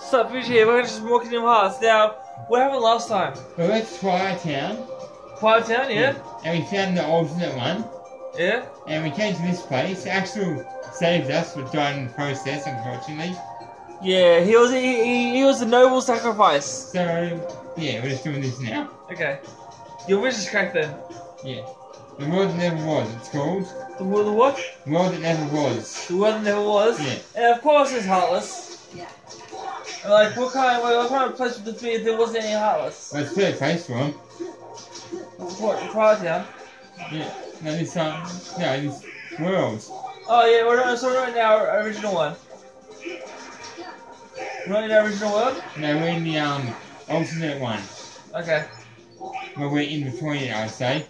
Sup, Fish here, we're just walking in hearts. Now, what happened last time? We went to Twilight Town. Quiet Town, yeah? And we found the alternate one. Yeah? And we came to this place. Axel saved us, but died in the process, unfortunately. Yeah, he was he, he, he was a noble sacrifice. So, yeah, we're just doing this now. Okay. Your wish is correct then. Yeah. The world that never was, it's called. The, world the what? The world that never was. The world that never was. Yeah. And of course it's heartless. And, Like, what kind, what kind of place would this be if there wasn't any heartless? Well, it's fair place for him. What, Quiet Town? Yeah. No, this, um, no, this world. Oh yeah, we're not, so we're not in our original one. We're not in our original world? No, we're in the, um, alternate one. Okay. Well, we're in between it, I'd say.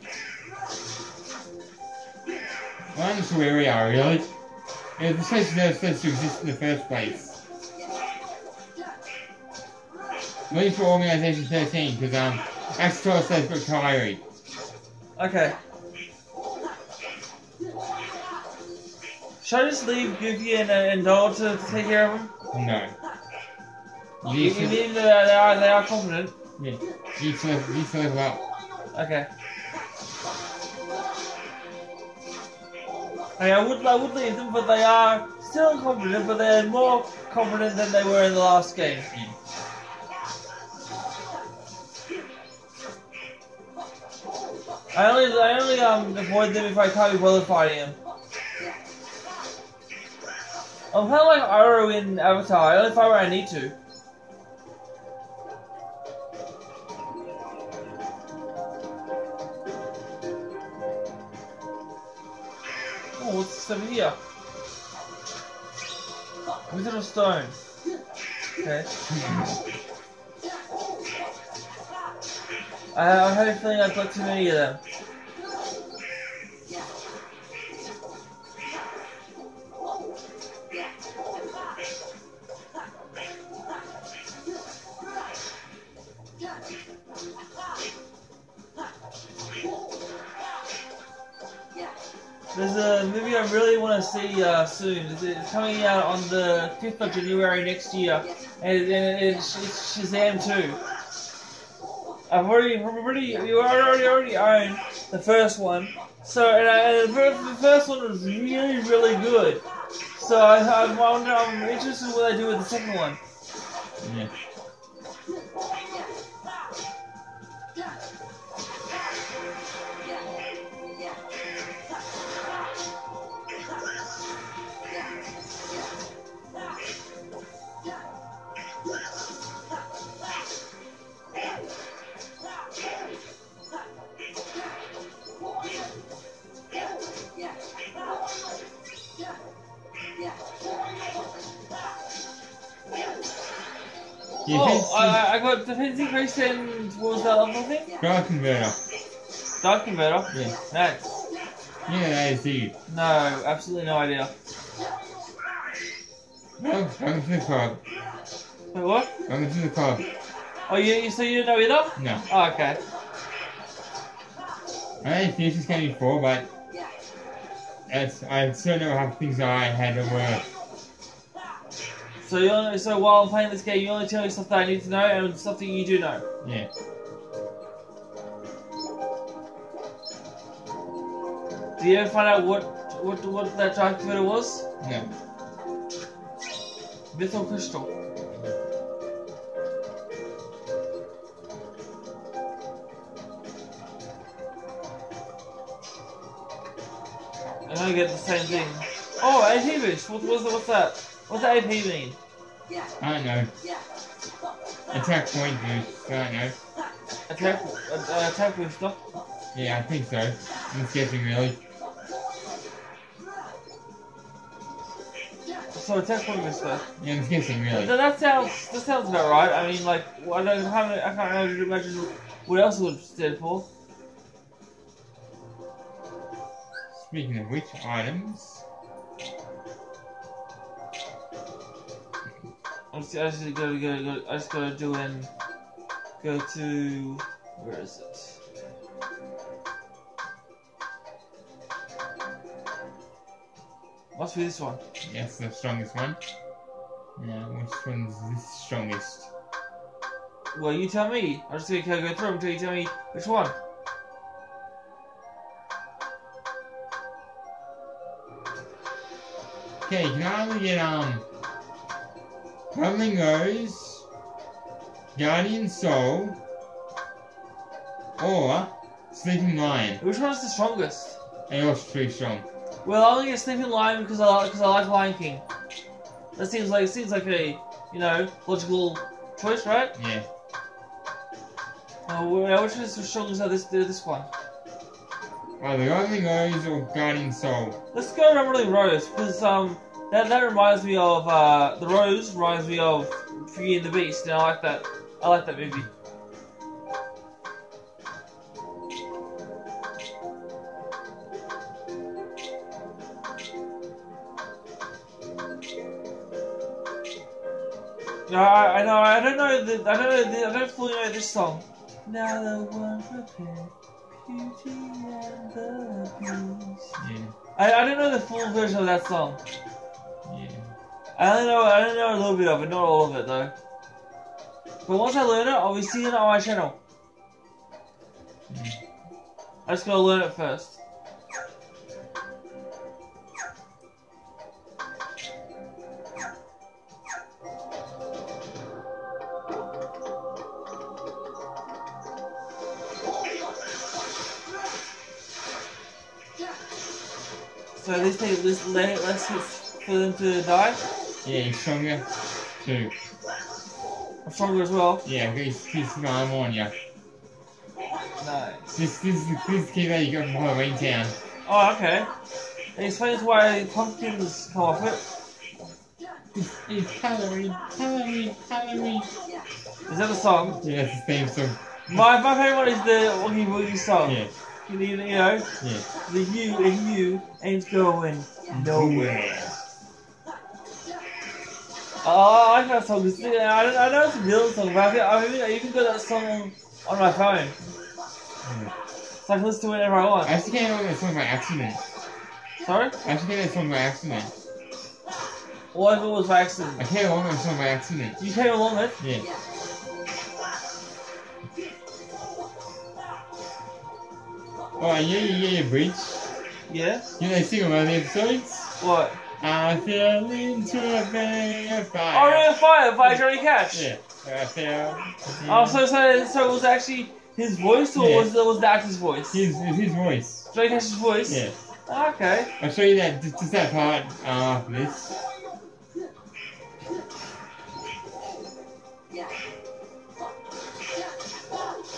Well, sure where we are, really. Yeah, the space is supposed to exist in the first place. Waiting for Organization 13, because, um, Axel says Kairi. Okay. Should I just leave Goofy and, uh, and Donald to, to take care of him? No. You You, need you to, mean they are, they are confident? yeah, you to, you need to level up. Okay. Hey, I would I would leave them, but they are still confident, but they're more confident than they were in the last game. Yeah. I only I only um avoid them if I can't fighting them. I'm kind of like Iroh in Avatar. I only fight where I need to. Oh, what's this over here? Wizard of Stone. Okay. I, I have a feeling I've got too many of them. There's a movie I really want to see uh, soon. It's, it's coming out on the 5th of January next year, and, and it's, it's Shazam 2. I've already, already, you already, already own the first one. So, and I, the first one was really, really good. So I, I wonder, I'm interested in what they do with the second one. Yeah. You Oh, I, I got defense increase and what was that other thing? Power converter. Dark converter. Yeah. Nice. Yeah, that is you. No, absolutely no idea. Well, welcome to the club. Wait, what? Welcome to the club. Oh, you, you so you didn't know either? No. Oh, okay. I didn't finish this game before, but that's, I still know how things I had to work. So you only, so while I'm playing this game, you only tell me stuff that I need to know and stuff that you do know. Yeah. Do you ever find out what what what that dark converter was? No. Mythril crystal. And I get the same thing. Oh, AP boost. What was what's that? What's that AP mean? I don't know. Attack point boost. I don't know. Attack uh, uh, attack booster. Yeah, I think so. I'm just guessing, really. So attack point booster. Yeah, I'm just guessing, That, really. that sounds that sounds about right. I mean, like I don't I can't I can't really imagine what else it would stand for. Speaking of which, items. I just, I just gotta go, go I just gotta do and go to where is it? Must be this one. Yes, the strongest one. Yeah, which one's the strongest? Well, you tell me. I'm just gonna go through them until you tell me which one. Okay, can I only get, um, Rumbling Rose, Guardian Soul, or Sleeping Lion? Which one's the strongest? And yours pretty strong. Well, I only get Sleeping Lion because I like because I like Lion King. That seems like seems like a you know logical choice, right? Yeah. Uh, well, which is the strongest of this this one? Either Rumbling Rose or Guardian Soul. Let's go Rumbling Rose because um that that reminds me of uh the Rose reminds me of Beauty and the Beast, and I like that. I like that movie. No, I, I know. I don't know. The, I don't know. The, I don't fully know this song. Now the one prepared, beauty and the beast. Yeah. I, I don't know the full version of that song. I know I only know a little bit of it, not all of it though. But once I learn it, I'll be seeing it on my channel. I just gotta learn it first. So least take less less hits for them to die. Yeah, he's stronger. Too. I'm stronger as well. Yeah, he's, he's an arm on ya. Nice. This, this, is- this is the key that you got from Halloween Town. Oh, okay. It explains why pumpkins come off it. It's, it's Halloween, Halloween, Halloween. Is that the song? Yeah, that's his theme song. My my favorite one is the Oogie Boogie song. Yeah, You, you know, yeah. the you and you ain't going nowhere. Oh, I that song. I, don't, I know it's a real song, but I, think, I, even, I even got that song on my phone. So I can listen to it whenever I want. I actually came up with that song by accident. Sorry? I actually came up with that song by accident. Or if it was by accident. I came along with that song by accident. You came along with Yeah. Oh, yeah, yeah, yeah, Bridge. Yeah? You know, sing on one of the episodes. What? I fell into a ring of fire. Oh, Ring of Fire by Johnny Cash. Yeah. I fell. Oh, so, so, so it was actually his voice, or Yeah. was, it was the actor's voice? His, his voice. Johnny Cash's voice? Yeah. Ah, Okay. I'll show you that, just, just that part uh, after this.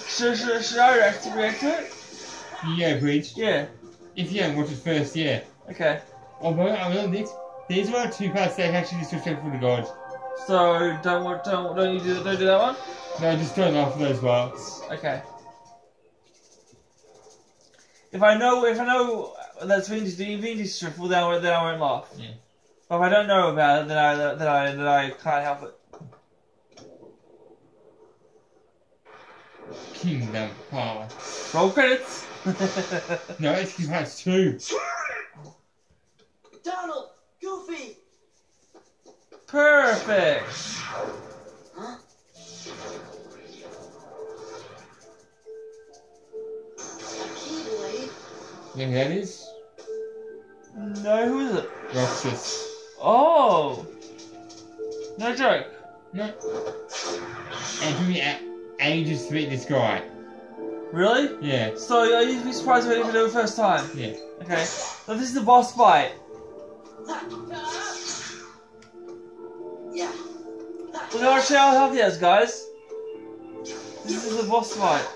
Should, should, should I react, react to it? Yeah, Bridge. Yeah. If you haven't watched it first, yeah. Okay. Oh, but I will these, these were two parts that actually switched over for the god. So don't wa- don't don't you do don't do that one? No, just don't laugh at those parts. Okay. If I know if I know that's vintage vintage strip, well then I then I won't laugh. Yeah. But if I don't know about it, then I then I then I can't help it. Kingdom Hearts. Roll credits. No, it's Kingdom Hearts 2. Donald, Goofy. Perfect. Huh? Keyblade. You know who? No, who is it? Roxas. Oh. No joke. No. And it took me a- ages to beat this guy. Really? Yeah, So are you be surprised if I didn't do it the first time? yeah. Okay. So this is the boss fight. Yeah. Look how much how health he has, guys. This is the boss fight.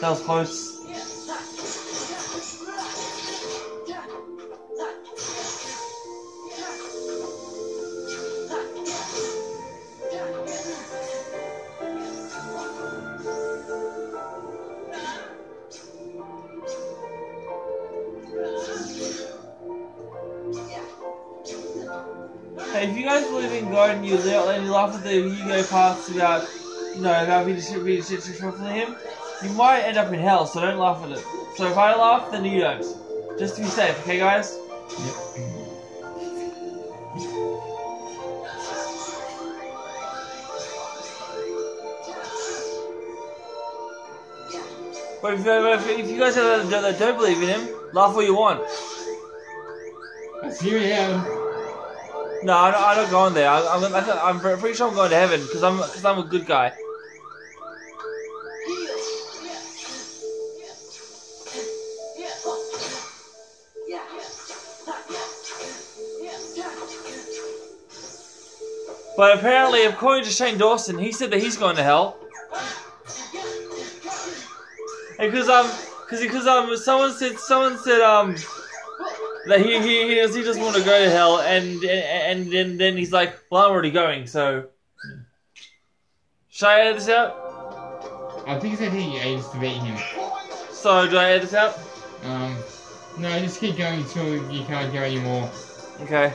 That was close. Laugh at the Yu-Gi-Oh parts about would be dis- be disrespectful to him. You might end up in hell, so don't laugh at it. So if I laugh, then you don't. Just to be safe, okay, guys? Yep. But if, if, if you guys don't, don't, believe in him, laugh all you want. Hear it out. No, I'm not, I'm not going there. I, I'm, I'm, pretty sure I'm going to heaven because I'm because I'm a good guy. But apparently, according to Shane Dawson, he said that he's going to hell. Because um, because because um, someone said someone said um that he he he, does, he doesn't want to go to hell, and and and then then he's like, well, I'm already going, so. Should I edit this out? I think he said he aims to beat him. So do I edit this out? Um, no, just keep going until you can't go anymore. Okay.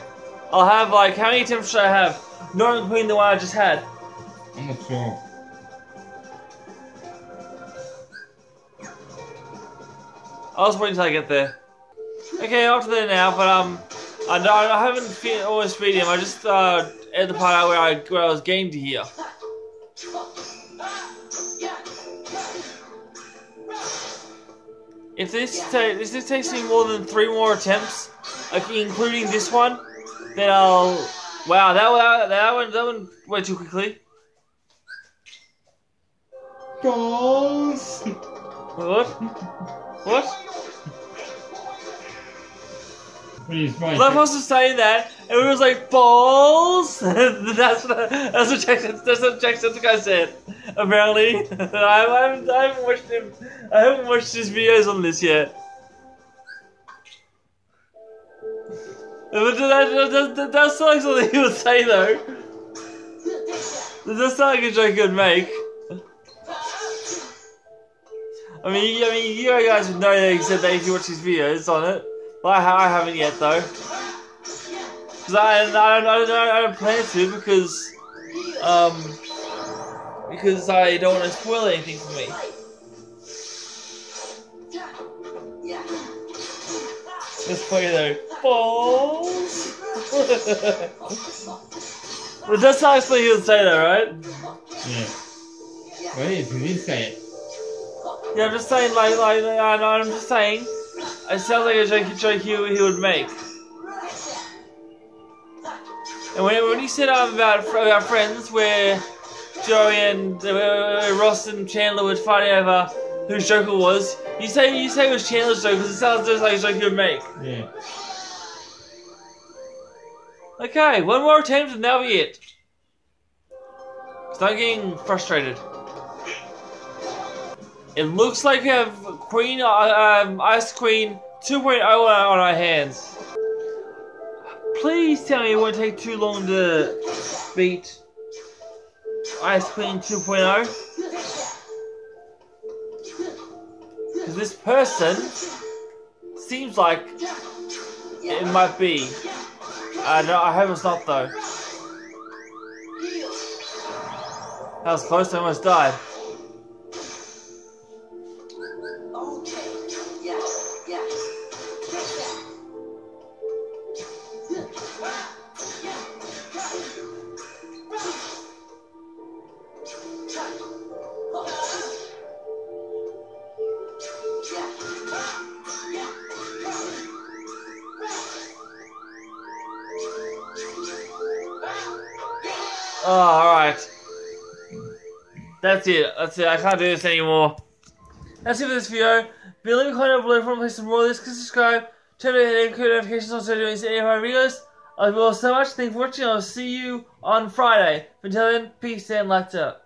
I'll have like how many attempts should I have? Not including the one I just had. I'm not sure. I'll just wait until I get there. Okay, to there now, but um, I, I haven't fe- always beat him. I just uh, at the part where I where I was game to here. If this ta- if this takes me more than three more attempts, like including this one, then I'll. Wow, that that that one that one went too quickly. Balls! What? What? What is Was I supposed to say that? And it was like balls. that's what that's what Jackson that's what Jacksepticeye said. Apparently, I, haven't I haven't watched him. I haven't watched his videos on this yet. But that, that, that, that, that sounds like something he would say though. Does that sound like a joke he'd make? I mean, I mean, you guys would know that said that if you watch his videos on it. But I, I haven't yet though. Because I, I, don't, I, don't, I don't plan to because, um, because I don't want to spoil anything for me. It's funny though. Balls! but that's not actually he would say that, right? Yeah. Well, it is. He did say it. Yeah, I'm just saying, like, like, I know, I'm just saying, it sounds like a joke, joke he, he would make. And when, when he said um, about, about friends, where Joey and uh, Ross and Chandler would fight over whose joke it was, you say you say it was Chandler's joke because it sounds just like a joke he would make. Yeah. Okay, one more attempt and that'll be it. Start getting frustrated. It looks like we have Queen, uh, um, Ice Queen 2.0 on our hands. Please tell me it won't take too long to beat Ice Queen 2.0. Because this person seems like it might be. I know. I hope it's not though. That was close. I almost died. Oh, alright. That's it. That's it. I can't do this anymore. That's it for this video. Be leave a comment below if you want to play some more of this. Click subscribe. Turn on the notifications on so you don't miss any of my videos. I love you all so much. Thanks for watching. I'll see you on Friday. Until then, peace and lights out.